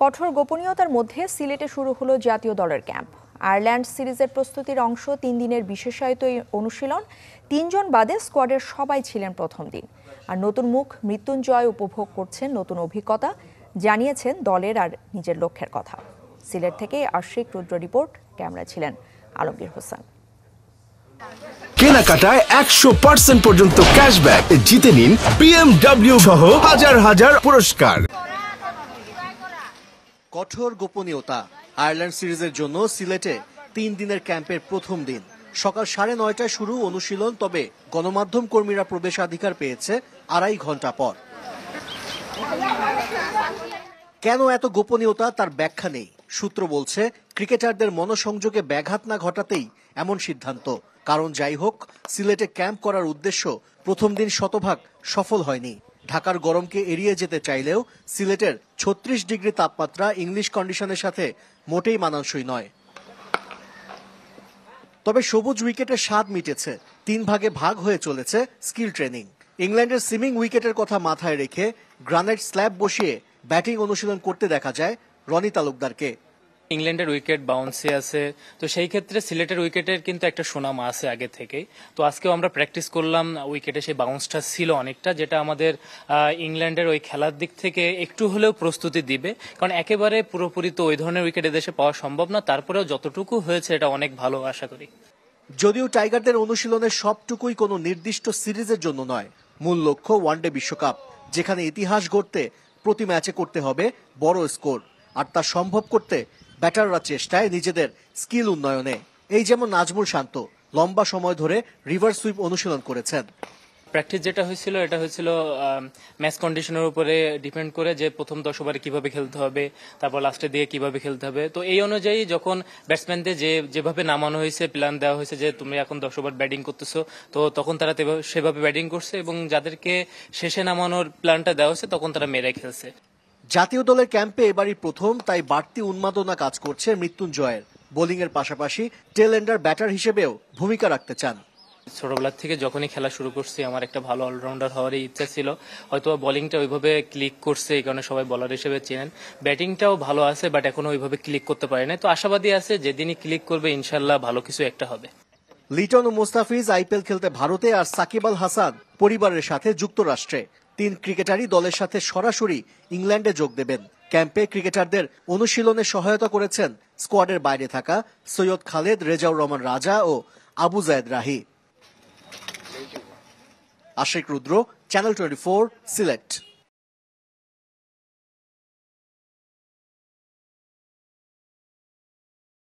কঠোর গোপনীয়তার মধ্যে সিলেটে শুরু হলো জাতীয় দলের ক্যাম্প। আয়ারল্যান্ড সিরিজের প্রস্তুতির অংশ, তিন দিনের বিশেষায়িত অনুশীলন, তিনজন বাদে স্কোয়াডের সবাই ছিলেন প্রথম দিন। আর নতুন মুখ, মৃত্যুঞ্জয় উপভোগ করছেন নতুন অভিজ্ঞতা, জানিয়েছেন দলের আর নিজের লক্ষ্যের কথা। সিলেট থেকে আশিক রুদ্র রিপোর্ট, ক্যামেরা ছিলেন আলমগীর হোসেন। কেনাকাটায় একশো পার্সেন্ট পর্যন্ত ক্যাশব্যাক জিতে নিন বিএমডব্লিউ সহ হাজার হাজার পুরস্কার। কঠোর গোপনীয়তা আয়ারল্যান্ড সিরিজের জন্য সিলেটে তিন দিনের ক্যাম্পের প্রথম দিন। সকাল সাড়ে নয়টায় শুরু অনুশীলন, তবে গণমাধ্যম কর্মীরা প্রবেশাধিকার পেয়েছে আড়াই ঘণ্টা পর। কেন এত গোপনীয়তা তার ব্যাখ্যা নেই। সূত্র বলছে, ক্রিকেটারদের মনসংযোগে ব্যাঘাত না ঘটাতেই এমন সিদ্ধান্ত। কারণ যাই হোক, সিলেটে ক্যাম্প করার উদ্দেশ্য প্রথম দিন শতভাগ সফল হয়নি। ঢাকার গরমকে এড়িয়ে যেতে চাইলেও সিলেটের ছত্রিশ ডিগ্রি তাপমাত্রা ইংলিশ কন্ডিশনের সাথে মোটেই মানানসই নয়। তবে সবুজ উইকেটের স্বাদ মিটেছে। তিন ভাগে ভাগ হয়ে চলেছে স্কিল ট্রেনিং। ইংল্যান্ডের সিমিং উইকেটের কথা মাথায় রেখে গ্রানাইট স্ল্যাব বসিয়ে ব্যাটিং অনুশীলন করতে দেখা যায় রনি তালুকদারকে। ইংল্যান্ডের উইকেট বাউন্সে আছে। তো সেই ক্ষেত্রে সিলেটের উইকেটের কিন্তু একটা সুনাম আছে আগে থেকেই। তো আজকেও আমরা প্র্যাকটিস করলাম, উইকেটে সেই বাউন্সটা ছিল অনেকটা, যেটা আমাদের ইংল্যান্ডের ওই খেলার দিক থেকে একটু হলেও প্রস্তুতি দিবে। কারণ একেবারে পুরোপুরি তো ওই ধরনের উইকেট এদেশে পাওয়া সম্ভব না, তারপরেও যতটুকু হয়েছে এটা অনেক ভালো, আশা করি। যদিও টাইগারদের অনুশীলনের সবটুকুই কোনো নির্দিষ্ট সিরিজের জন্য নয়, মূল লক্ষ্য ওয়ানডে বিশ্বকাপ, যেখানে ইতিহাস গড়তে প্রতি ম্যাচে করতে হবে বড় স্কোর। আর তা সম্ভব করতে ব্যাটাররা চেষ্টায় নিজেদের স্কিল উন্নয়নে। এই যেমন নাজমুল শান্ত লম্বা সময় ধরে রিভার সুইপ অনুশীলন করেছেন। প্র্যাকটিস যেটা হয়েছিল, এটা হয়েছিল ম্যাচ কন্ডিশনের উপরে ডিপেন্ড করে যে প্রথম দশ ওভারে কীভাবে খেলতে হবে, তারপর লাস্টে দিয়ে কীভাবে খেলতে হবে। তো এই অনুযায়ী যখন ব্যাটসম্যানদের যে, যেভাবে নামানো হয়েছে, প্ল্যান দেওয়া হয়েছে যে, তুমি এখন দশ ওভার ব্যাটিং করতেছো, তো তখন তারা সেভাবে ব্যাটিং করছে এবং যাদেরকে শেষে নামানোর প্ল্যানটা দেওয়া হয়েছে, তখন তারা মেরে খেলছে। জাতীয় দলের ক্যাম্পে এবারই প্রথম তাই বাড়তি উন্মাদনা কাজ করছে মৃত্যুঞ্জয়ের। বোলিং এর পাশাপাশি টেল এন্ডার ব্যাটার হিসেবেও ভূমিকা রাখতে চান। ছোটবেলার থেকে যখনই খেলা শুরু করছি আমার একটা ভালো অলরাউন্ডার হওয়ারই ইচ্ছা ছিল। হয়তো বোলিংটা ওইভাবে ক্লিক করছে এই কারণে সবাই বলার হিসেবে চেনেন। ব্যাটিংটাও ভালো আছে বাট এখনও ওইভাবে ক্লিক করতে পারে না তো আশাবাদী আছে যেদিনই ক্লিক করবে ইনশাল্লাহ ভালো কিছু একটা হবে। লিটন ও মোস্তাফিজ আইপিএল খেলতে ভারতে আর সাকিব আল হাসান পরিবারের সাথে যুক্তরাষ্ট্রে। তিন ক্রিকেটারই দলের সাথে সরাসরি ইংল্যান্ডে যোগ দেবেন। ক্যাম্পে ক্রিকেটারদের অনুশীলনে সহায়তা করেছেন স্কোয়াডের বাইরে থাকা সৈয়দ খালেদ, রেজাউর রহমান রাজা ও Abu Zayd Rahi. Ashik Rudra, channel twenty Sylhet.